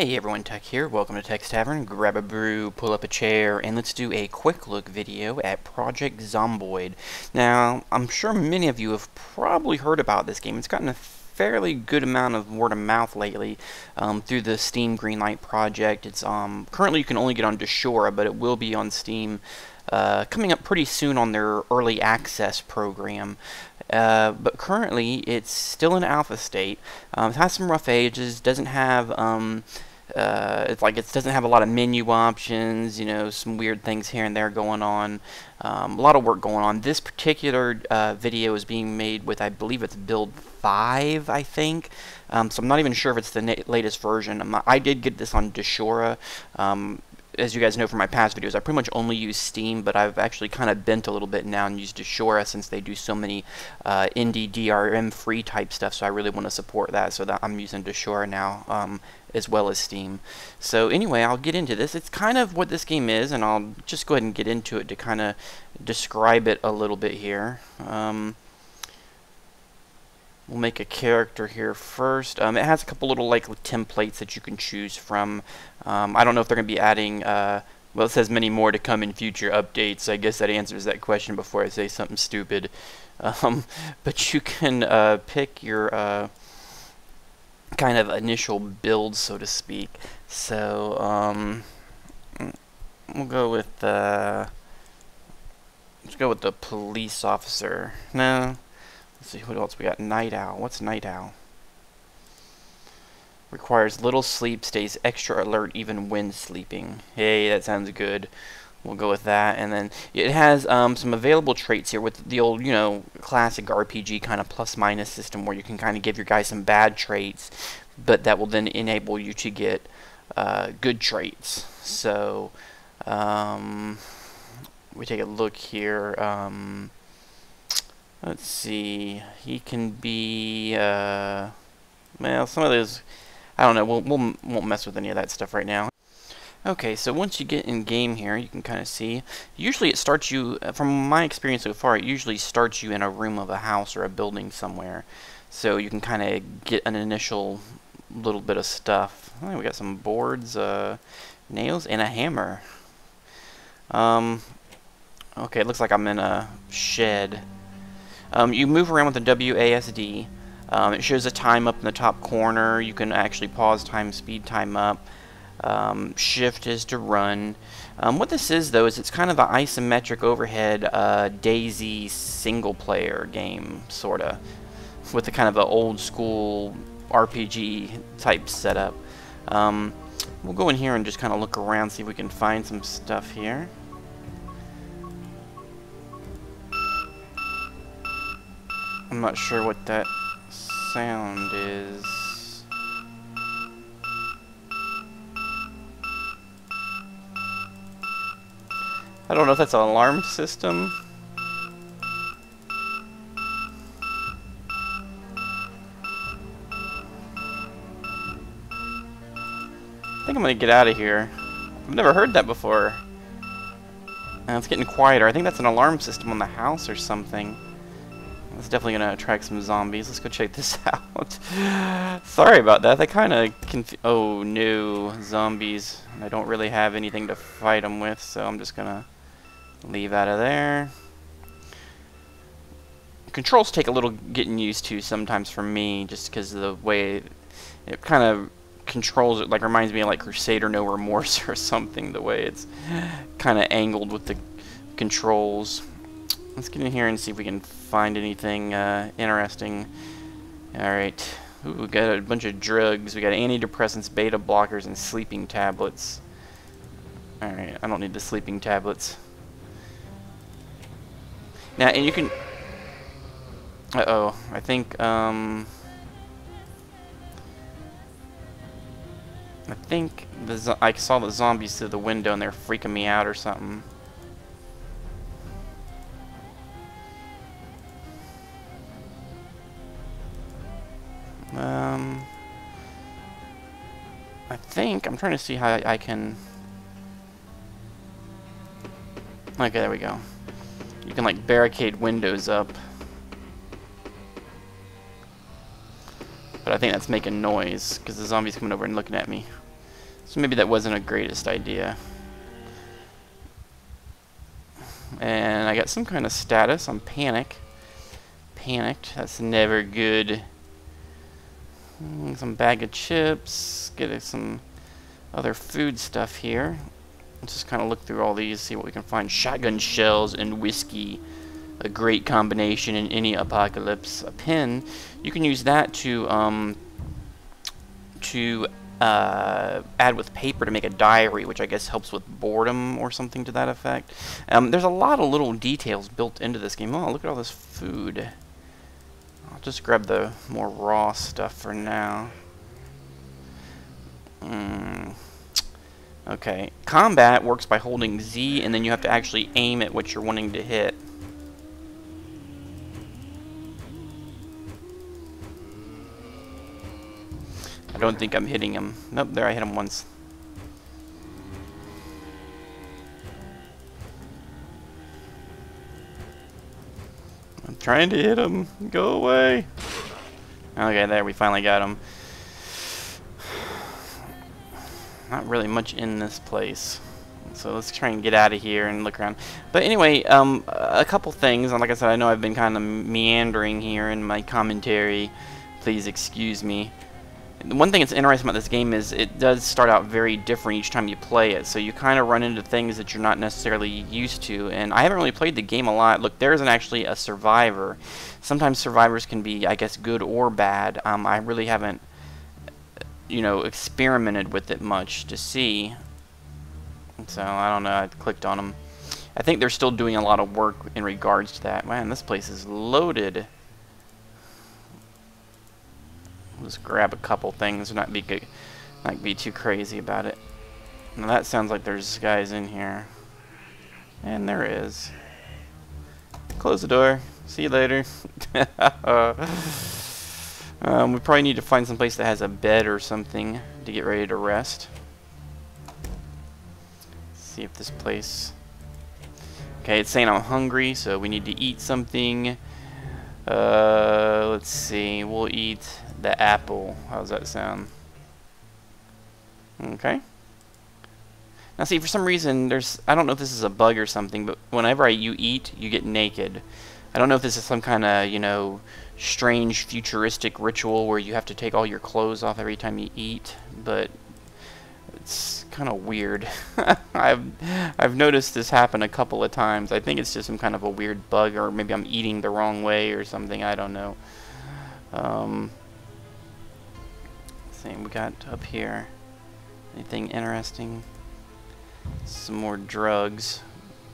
Hey everyone, Tekk here. Welcome to Tekk's Tavern. Grab a brew, pull up a chair, and let's do a quick look video at Project Zomboid. Now, I'm sure many of you have probably heard about this game. It's gotten a fairly good amount of word of mouth lately um, through the Steam Greenlight project. It's um, currently you can only get on Desura, but it will be on Steam uh, coming up pretty soon on their early access program. Uh, but currently, it's still in alpha state. Um, it has some rough edges. Doesn't have um, uh, it's like it doesn't have a lot of menu options. You know, some weird things here and there going on. Um, a lot of work going on. This particular uh, video is being made with, I believe, it's build five. I think. Um, so I'm not even sure if it's the latest version. Um, I did get this on Desura. Um, as you guys know from my past videos, I pretty much only use Steam, but I've actually kind of bent a little bit now and used Desura since they do so many uh, indie DRM free type stuff, so I really want to support that, so that I'm using Desura now um, as well as Steam. So anyway, I'll get into this. It's kind of what this game is, and I'll just go ahead and get into it to kind of describe it a little bit here. Um, We'll make a character here first. Um, it has a couple little like templates that you can choose from. Um, I don't know if they're going to be adding, uh, well it says many more to come in future updates. I guess that answers that question before I say something stupid. Um, but you can uh, pick your uh, kind of initial build, so to speak. So um, we'll go with, uh, let's go with the police officer. No. Let's see what else we got. Night Owl. What's Night Owl? Requires little sleep, stays extra alert even when sleeping. Hey, that sounds good. We'll go with that. And then it has um, some available traits here with the old, you know, classic RPG kind of plus-minus system where you can kind of give your guy some bad traits, but that will then enable you to get uh, good traits. So, um, we take a look here. Um, Let's see. He can be, uh, well, some of those, I don't know, we'll, we'll, won't mess with any of that stuff right now. Okay, so once you get in game here, you can kind of see, usually it starts you, from my experience so far, it usually starts you in a room of a house or a building somewhere. So you can kind of get an initial little bit of stuff. We got some boards, uh, nails, and a hammer. Um, okay, it looks like I'm in a shed. Um, you move around with the WASD. Um, it shows a time up in the top corner. You can actually pause time, speed time up. Um, shift is to run. Um, what this is, though, is it's kind of an isometric overhead uh, DayZ single player game, sort of, with a kind of an old school RPG type setup. Um, we'll go in here and just kind of look around, see if we can find some stuff here. I'm not sure what that sound is. I don't know if that's an alarm system. I think I'm gonna get out of here. I've never heard that before. Uh, it's getting quieter. I think that's an alarm system on the house or something. That's definitely to attract some zombies. Let's go check this out. Sorry about that. That kind of Oh, no. Zombies. I don't really have anything to fight them with, so I'm just to leave out of there. Controls take a little getting used to sometimes for me, just because of the way it kind of controls it. Like, reminds me of, like, Crusader No Remorse or something, the way it's kind of angled with the controls. Let's get in here and see if we can find anything uh, interesting. Alright. We got a bunch of drugs. We got antidepressants, beta blockers, and sleeping tablets. Alright, I don't need the sleeping tablets. Now, and you can... Uh-oh. I think, um... I think the I saw the zombies through the window and they're freaking me out or something. Um, I think, I'm trying to see how I, I can... Okay, there we go. You can, like, barricade windows up. But I think that's making noise, because the zombie's coming over and looking at me. So maybe that wasn't a greatest idea. And I got some kind of status on panic. Panicked. That's never good. Some bag of chips. Get some other food stuff here. Let's just kind of look through all these, see what we can find. Shotgun shells and whiskey. A great combination in any apocalypse. A pen. You can use that to um, to uh, add with paper to make a diary, which I guess helps with boredom or something to that effect. Um, there's a lot of little details built into this game. Oh, look at all this food. I'll just grab the more raw stuff for now. Mm. Okay. Combat works by holding Z, and then you have to actually aim at what you're wanting to hit. I don't think I'm hitting him. Nope, there I hit him once. I'm trying to hit him. Go away. Okay, there, we finally got him. Not really much in this place. So let's try and get out of here and look around. But anyway, um, a couple things. And like I said, I know I've been kind of meandering here in my commentary. Please excuse me one thing that's interesting about this game is it does start out very different each time you play it, so you kind of run into things that you're not necessarily used to, and I haven't really played the game a lot. Look, there isn't actually a survivor. Sometimes survivors can be, I guess, good or bad. Um, I really haven't, you know, experimented with it much to see. So, I don't know, I clicked on them. I think they're still doing a lot of work in regards to that. Man, this place is loaded. Let's grab a couple things, not be good, not be too crazy about it. Now that sounds like there's guys in here. And there is. Close the door. See you later. um, we probably need to find some place that has a bed or something to get ready to rest. see if this place... Okay, it's saying I'm hungry, so we need to eat something. Uh, let's see. We'll eat the apple. How's that sound? Okay. Now see, for some reason, there's, I don't know if this is a bug or something, but whenever I, you eat, you get naked. I don't know if this is some kind of, you know, strange futuristic ritual where you have to take all your clothes off every time you eat, but it's kind of weird. I've I've noticed this happen a couple of times. I think it's just some kind of a weird bug, or maybe I'm eating the wrong way or something. I don't know. Um, thing we got up here? Anything interesting? Some more drugs.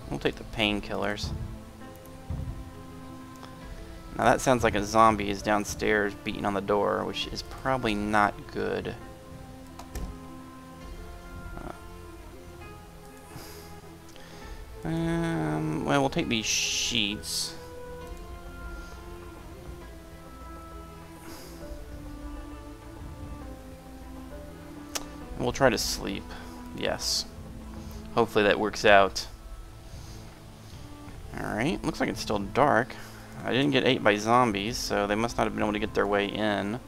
We'll take the painkillers. Now that sounds like a zombie is downstairs beating on the door, which is probably not good. Um, well, we'll take these sheets. We'll try to sleep. Yes. Hopefully that works out. Alright, looks like it's still dark. I didn't get ate by zombies, so they must not have been able to get their way in.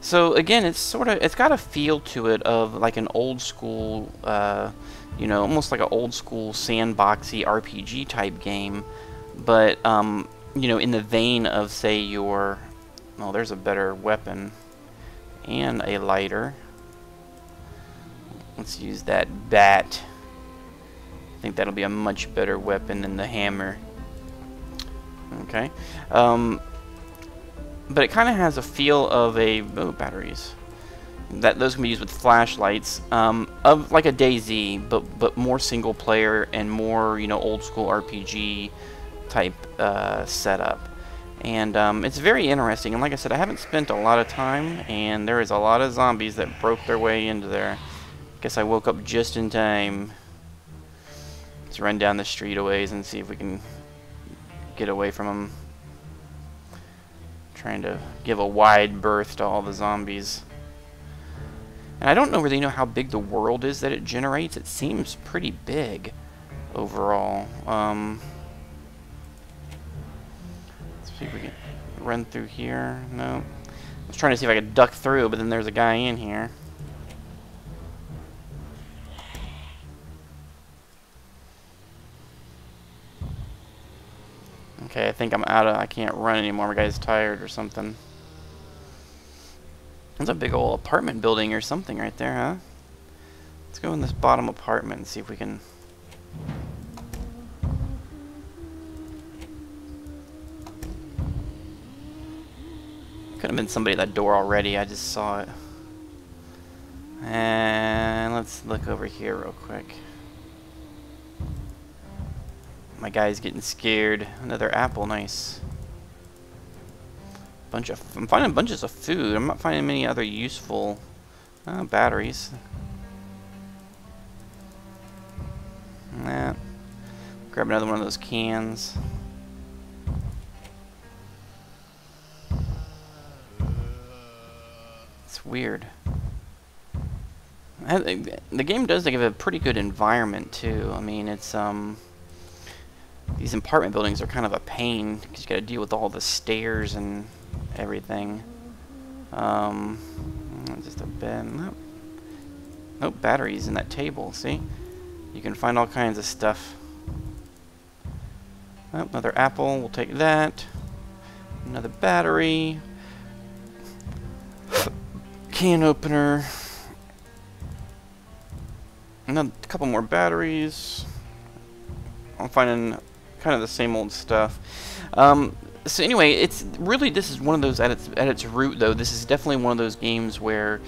So again, it's sort of, it's got a feel to it of like an old school, uh, you know, almost like an old school sandboxy RPG type game, but, um, you know, in the vein of, say, your, well, there's a better weapon, and a lighter. Let's use that bat. I think that'll be a much better weapon than the hammer. Okay. Um, but it kind of has a feel of a... Oh, batteries. That Those can be used with flashlights. Um, of like a DayZ, but, but more single player and more, you know, old school RPG type uh, setup. And um, it's very interesting. And like I said, I haven't spent a lot of time, and there is a lot of zombies that broke their way into there. Guess I woke up just in time. Let's run down the street a ways and see if we can get away from them. Trying to give a wide berth to all the zombies. And I don't know really know how big the world is that it generates. It seems pretty big overall. Um, let's see if we can run through here. No. I was trying to see if I could duck through, but then there's a guy in here. Think I'm out of... I can't run anymore. My guy's tired or something. There's a big old apartment building or something right there, huh? Let's go in this bottom apartment and see if we can... Could have been somebody at that door already. I just saw it. And let's look over here real quick. My guy's getting scared. Another apple, nice. Bunch of I'm finding bunches of food. I'm not finding many other useful uh, batteries. Nah. Grab another one of those cans. It's weird. The game does give a pretty good environment too. I mean, it's um these apartment buildings are kind of a pain because you got to deal with all the stairs and everything. Um, just a bed. Nope. nope, batteries in that table. See, you can find all kinds of stuff. Oh, another apple. We'll take that. Another battery. Can opener. Another couple more batteries. I'm finding kind of the same old stuff. Um, so anyway, it's really this is one of those at its at its root though. This is definitely one of those games where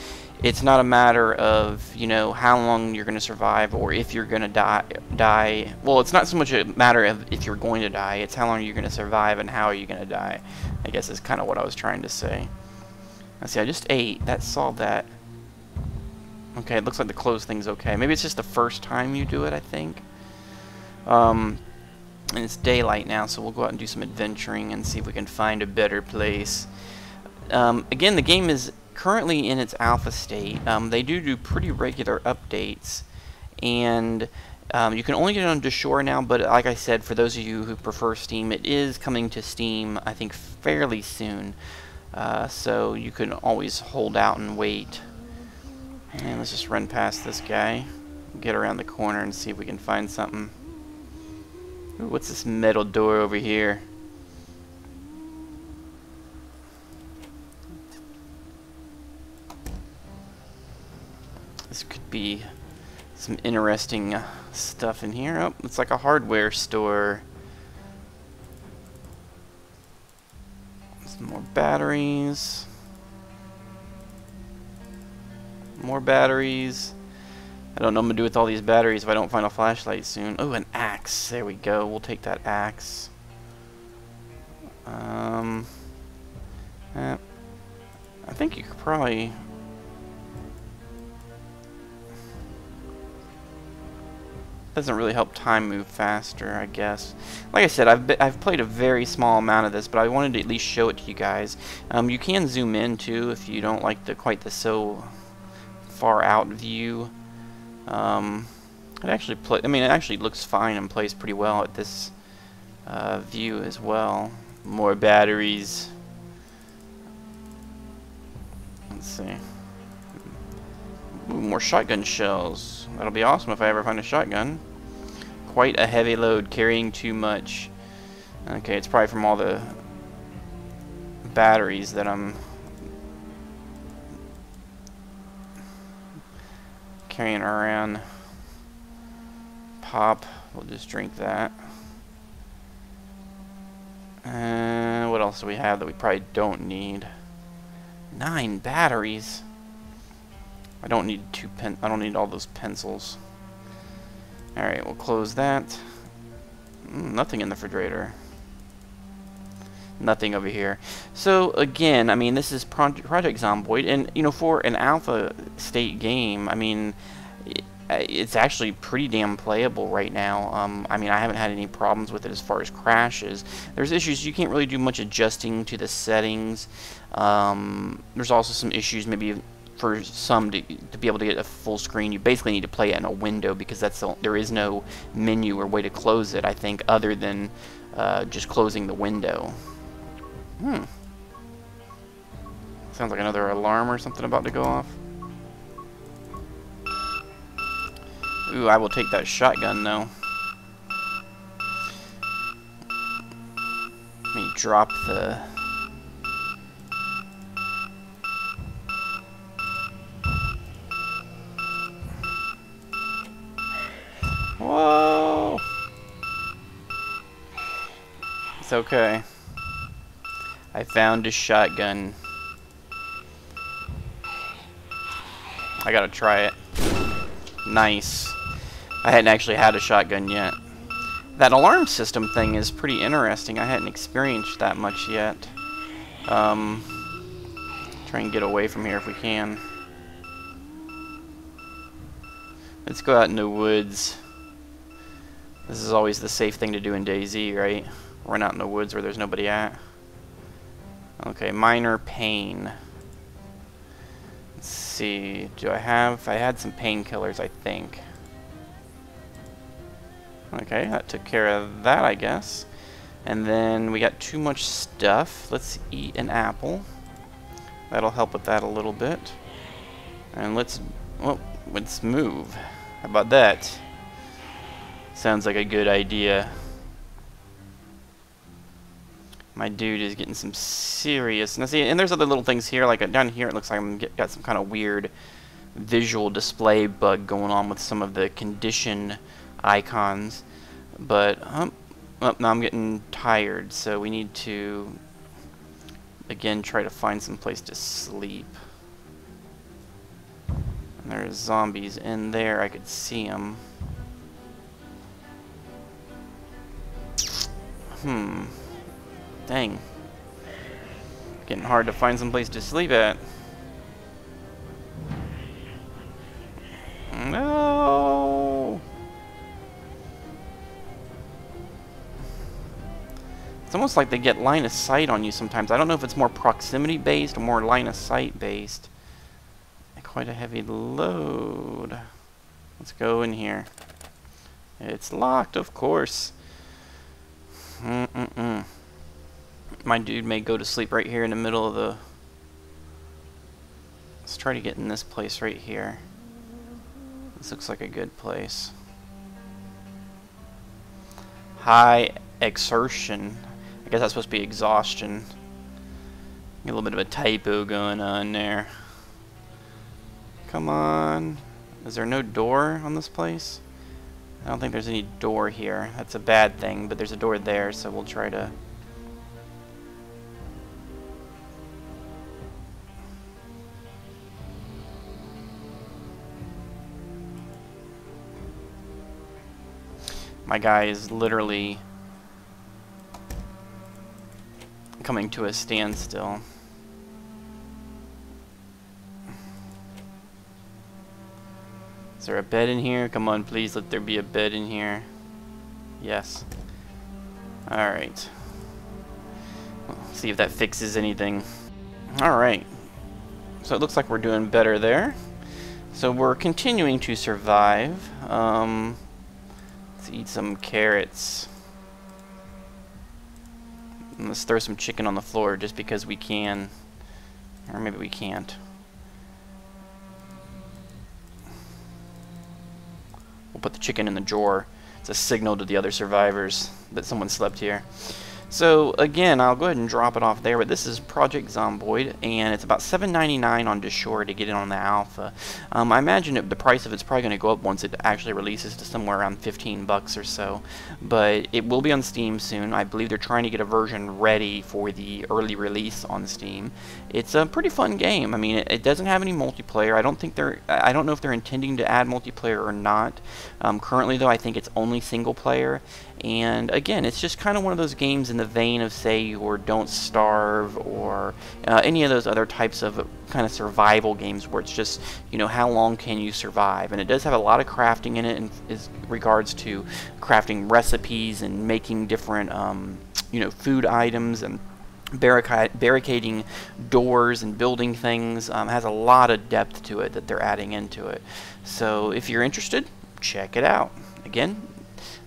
it's not a matter of you know how long you're going to survive or if you're going to die. Die. Well, it's not so much a matter of if you're going to die. It's how long you're going to survive and how are you going to die. I guess is kind of what I was trying to say. Let's see. I just ate. That solved that. Okay, it looks like the close thing's okay. Maybe it's just the first time you do it. I think. Um, and it's daylight now, so we'll go out and do some adventuring and see if we can find a better place. Um, again, the game is currently in its alpha state. Um, they do do pretty regular updates, and um, you can only get it on Desura now, but like I said, for those of you who prefer Steam, it is coming to Steam, I think, fairly soon. Uh, so you can always hold out and wait. And let's just run past this guy, get around the corner and see if we can find something. What's this metal door over here? This could be some interesting uh, stuff in here. Oh, it's like a hardware store. Some more batteries. More batteries. I don't know what I'm going to do with all these batteries if I don't find a flashlight soon. Oh, an axe. There we go. We'll take that axe. Um, eh, I think you could probably... Doesn't really help time move faster, I guess. Like I said, I've I've played a very small amount of this, but I wanted to at least show it to you guys. Um, you can zoom in too if you don't like the quite the so far out view. Um, it actually play. I mean, it actually looks fine and plays pretty well at this uh, view as well. More batteries. Let's see. Ooh, more shotgun shells. That'll be awesome if I ever find a shotgun. Quite a heavy load, carrying too much. Okay, it's probably from all the batteries that I'm carrying around. Pop. We'll just drink that. Uh, what else do we have that we probably don't need? Nine batteries. I don't need two pen. I don't need all those pencils. All right, we'll close that. Mm, nothing in the refrigerator nothing over here. So again, I mean, this is Project Zomboid, and you know, for an alpha state game, I mean, it's actually pretty damn playable right now. Um, I mean, I haven't had any problems with it as far as crashes. There's issues you can't really do much adjusting to the settings. Um, there's also some issues maybe for some to, to be able to get a full screen you basically need to play it in a window because that's the, there is no menu or way to close it I think other than uh, just closing the window Hmm. Sounds like another alarm or something about to go off. Ooh, I will take that shotgun though. Let me drop the... Whoa! It's okay. I found a shotgun. I gotta try it. Nice. I hadn't actually had a shotgun yet. That alarm system thing is pretty interesting. I hadn't experienced that much yet. Um, try and get away from here if we can. Let's go out in the woods. This is always the safe thing to do in DayZ, right? Run out in the woods where there's nobody at. Okay, minor pain. Let's see. Do I have... I had some painkillers, I think. Okay, that took care of that, I guess. And then we got too much stuff. Let's eat an apple. That'll help with that a little bit. And let's... Well, let's move. How about that? Sounds like a good idea. My dude is getting some serious... Now see, and there's other little things here, like down here it looks like I'm get, got some kind of weird visual display bug going on with some of the condition icons. But, um, well, now I'm getting tired, so we need to, again, try to find some place to sleep. And there's zombies in there, I could see them. Hmm. Dang. Getting hard to find some place to sleep at. No. It's almost like they get line of sight on you sometimes. I don't know if it's more proximity based or more line of sight based. Quite a heavy load. Let's go in here. It's locked, of course. Mm -mm -mm my dude may go to sleep right here in the middle of the... Let's try to get in this place right here. This looks like a good place. High exertion. I guess that's supposed to be exhaustion. A little bit of a typo going on there. Come on. Is there no door on this place? I don't think there's any door here. That's a bad thing, but there's a door there, so we'll try to... My guy is literally coming to a standstill. Is there a bed in here? Come on, please let there be a bed in here. Yes. Alright. See if that fixes anything. Alright. So it looks like we're doing better there. So we're continuing to survive. Um, Eat some carrots. And let's throw some chicken on the floor just because we can. Or maybe we can't. We'll put the chicken in the drawer. It's a signal to the other survivors that someone slept here. So again, I'll go ahead and drop it off there, but this is Project Zomboid, and it's about $7.99 on Desura to get it on the alpha. Um, I imagine it, the price of it's probably going to go up once it actually releases to somewhere around 15 bucks or so, but it will be on Steam soon. I believe they're trying to get a version ready for the early release on Steam. It's a pretty fun game. I mean, it, it doesn't have any multiplayer. I don't think they're. I don't know if they're intending to add multiplayer or not. Um, currently, though, I think it's only single player and again, it's just kind of one of those games in the vein of, say, your Don't Starve or uh, any of those other types of kind of survival games where it's just, you know, how long can you survive? And it does have a lot of crafting in it in, regards to crafting recipes and making different, um, you know, food items and barricading doors and building things. Um, has a lot of depth to it that they're adding into it. So if you're interested, check it out. Again,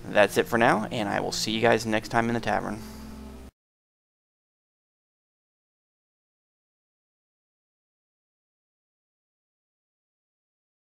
that's it for now, and I will see you guys next time in the tavern.